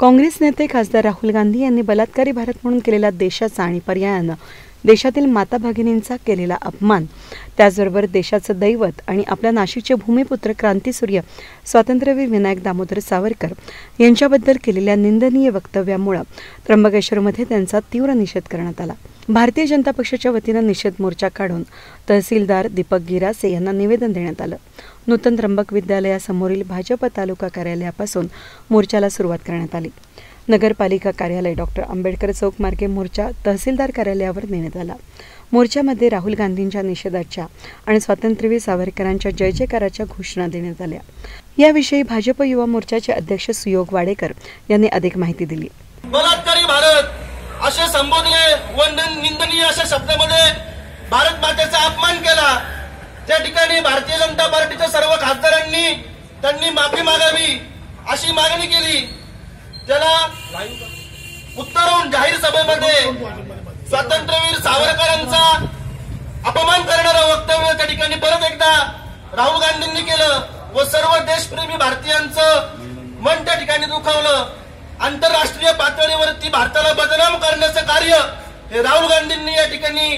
काँग्रेस नेते खासदार राहुल गांधी यांनी बलात्कारी भारत म्हणून केलेला देशाचा आणि पर्यायानं देशातील माता भगिनींचा केलेला अपमान त्याचबरोबर देशाचं दैवत आणि आपल्या नाशिकचे भूमिपुत्र क्रांतीसूर्य स्वातंत्र्यवीर विनायक दामोदर सावरकर यांच्याबद्दल केलेल्या निंदनीय वक्तव्यामुळं त्र्यंबकेश्वरमध्ये त्यांचा तीव्र निषेध करण्यात आला. भारतीय जनता पक्षाच्या वतीनं निषेध मोर्चा काढून तहसीलदार दीपक गिरासे यांना निवेदन देण्यात आलं. नूतन त्र्यंबक विद्यालयासमोरील भाजप तालुका कार्यालयापासून मोर्चाला सुरुवात करण्यात आली. नगरपालिका कार्यालय डॉक्टर आंबेडकर चौक मार्गे मोर्चा तहसीलदार कार्यालयावर नेण्यात आला. मोर्चामध्ये राहुल गांधींच्या निषेधाच्या आणि स्वातंत्र्यवीर सावरकरांच्या जय जयकाराच्या घोषणा देण्यात आल्या. याविषयी भाजप युवा मोर्चाचे अध्यक्ष सुयोग वाडेकर यांनी अधिक माहिती दिली. बलात्कारी भारत असे संबोधले व निंदनीय अशा शब्दामध्ये भारत मातेचा अपमान केला त्या ठिकाणी भारतीय जनता पार्टीच्या सर्व खासदारांनी त्यांनी माफी मागावी अशी मागणी केली. त्याला उत्तरून जाहीर सभेमध्ये स्वातंत्र्यवीर सावरकरांचा अपमान करणारं वक्तव्य त्या ठिकाणी परत एकदा राहुल गांधींनी केलं व सर्व देशप्रेमी भारतीयांचं मन त्या ठिकाणी दुखावलं. आंतरराष्ट्रीय पातळीवरती भारताला बदनाम करण्याचं कार्य हे राहुल गांधींनी या ठिकाणी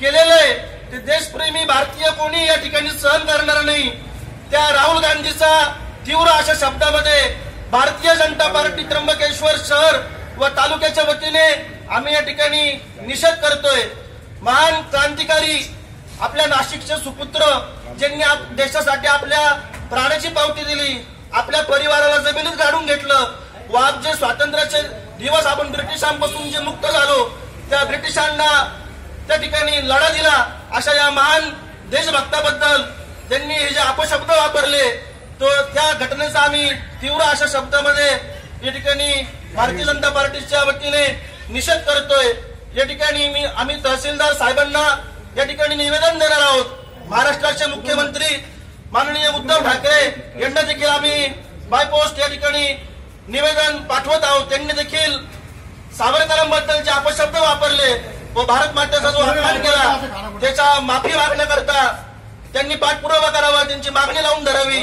केलेलं आहे. ते देशप्रेमी भारतीय कोणी या ठिकाणी सहन करणार नाही. त्या राहुल गांधीचा तीव्र अशा शब्दामध्ये भारतीय जनता पार्टी त्र्यंबकेश्वर शहर व तालुक्याच्या वतीने आम्ही या ठिकाणी निषेध करतोय. महान क्रांतिकारी आपल्या नाशिकचे सुपुत्र ज्यांनी आप- देशासाठी आपल्या प्राणाची पावती दिली आपल्या परिवाराला जमिनीत काढून घेतलं व आप जे स्वातंत्र्याचे दिवस आपण ब्रिटिशांपासून जे मुक्त झालो त्या ब्रिटिशांना त्या ठिकाणी लढा दिला अशा या महान देशभक्ताबद्दल त्यांनी हे जे अपशब्द वापरले तो त्या घटनेचा आम्ही तीव्र अशा शब्दामध्ये या ठिकाणी भारतीय जनता पार्टीच्या वतीने निषेध करतोय. या ठिकाणी मी आम्ही तहसीलदार साहेबांना या ठिकाणी निवेदन देणार आहोत. महाराष्ट्राचे मुख्यमंत्री माननीय उद्धव ठाकरे यांना देखील आम्ही बाय पोस्ट या ठिकाणी निवेदन पाठवत आहोत. त्यांनी देखील सावरकरांबद्दल जे अपशब्द वापरले व भारत मातेचा जो अपमान केला त्याचा माफी मागण्याकरता त्यांनी पाठपुरावा करावा त्यांची मागणी लावून धरावी.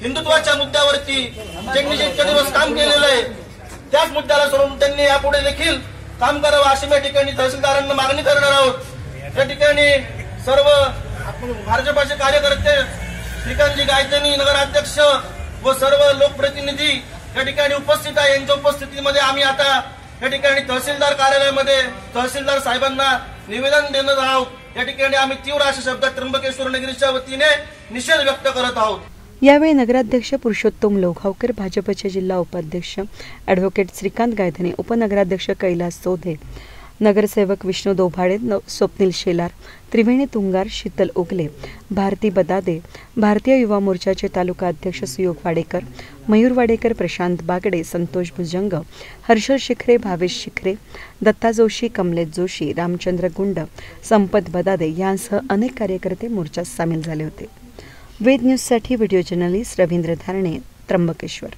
हिंदुत्वाच्या मुद्द्यावरती ज्यांनी जे दिवस काम केलेलं आहे त्याच मुद्द्याला सोडून त्यांनी यापुढे देखील काम करावं अशी या ठिकाणी तहसीलदारांना मागणी करणार आहोत. या ठिकाणी सर्व भाजपाचे कार्यकर्ते श्रीकांतजी गायतनी नगराध्यक्ष व सर्व लोकप्रतिनिधी या ठिकाणी उपस्थित आहे. यांच्या उपस्थितीमध्ये आम्ही आता या ठिकाणी तहसीलदार कार्यालयामध्ये तहसीलदार साहेबांना निवेदन देणार आहोत. या ठिकाणी आम्ही तीव्र अशा शब्दात त्र्यंबकेश्वर नगरीच्या वतीने निषेध व्यक्त करत आहोत. यावेळी नगराध्यक्ष पुरुषोत्तम लोखावकर भाजपचे जिल्हा उपाध्यक्ष ॲडव्होकेट श्रीकांत गायधने उपनगराध्यक्ष कैलास चौधे नगरसेवक विष्णू दोभाडे स्वप्नील शेलार त्रिवेणी तुंगार शीतल उगले भारती बदादे भारतीय युवा मोर्चाचे तालुका अध्यक्ष सुयोग वाडेकर मयूर वाडेकर प्रशांत बागडे संतोष भुजंग हर्षल शिखरे भावेश शिखरे दत्ता जोशी कमलेश जोशी रामचंद्र गुंड संपत बदादे यांसह अनेक कार्यकर्ते मोर्चात सामील झाले होते. वेद न्यूजसाठी व्हिडिओ जर्नलिस्ट रवींद्र धारणे त्र्यंबकेश्वर.